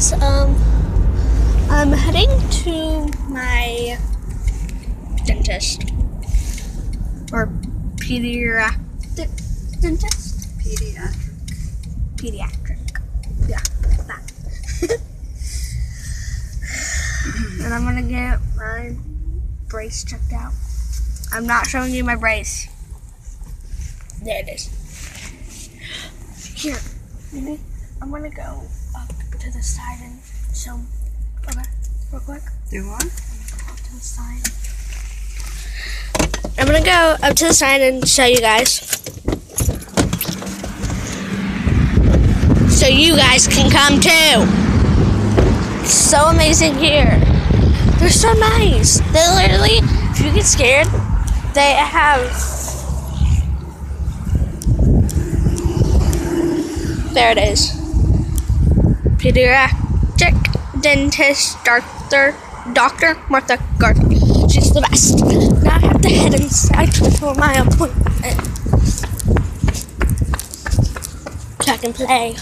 um, I'm heading to my dentist or pediatric dentist. Pediatric. Pediatric. Yeah, that. and I'm gonna get my brace checked out. I'm not showing you my brace. There it is. Here, I'm gonna go up to the side and show. Okay, real quick. Do what? Up to the side. I'm gonna go up to the side and show you guys. So you guys can come too. It's so amazing here. They're so nice. They literally, if you get scared, they have. There it is. Pediatric dentist, doctor, Dr. Martha Gardner. She's the best. Now I have to head inside for my appointment. So I can play.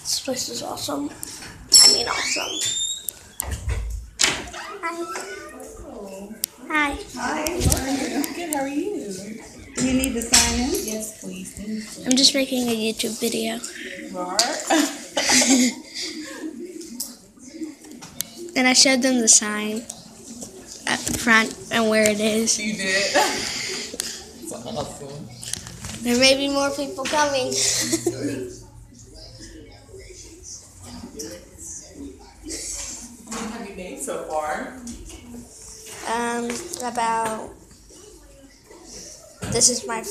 this place is awesome. I mean, awesome. Hi. Hi. Hi. Good. How are you? Do you need to sign in? Yes, please. I'm just making a YouTube video. Are. And I showed them the sign at the front and where it is. You did. It's awesome. There may be more people coming. How many have you made so far? um, about. This is my